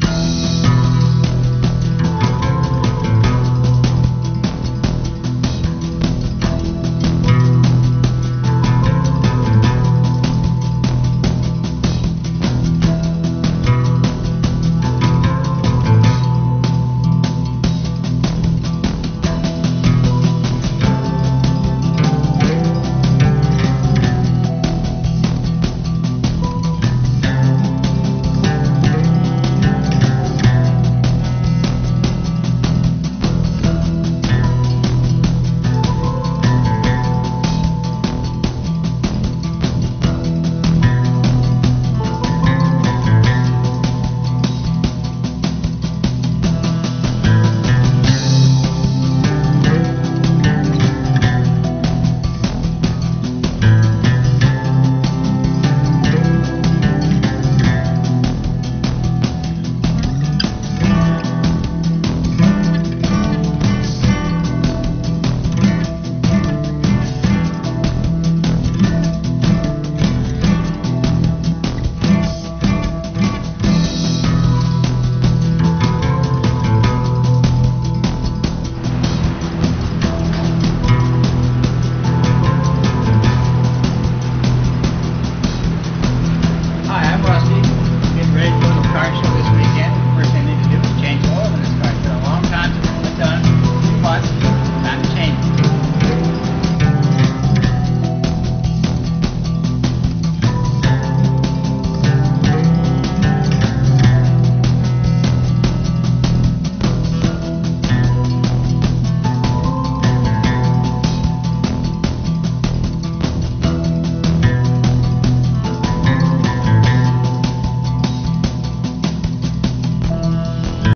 Bye.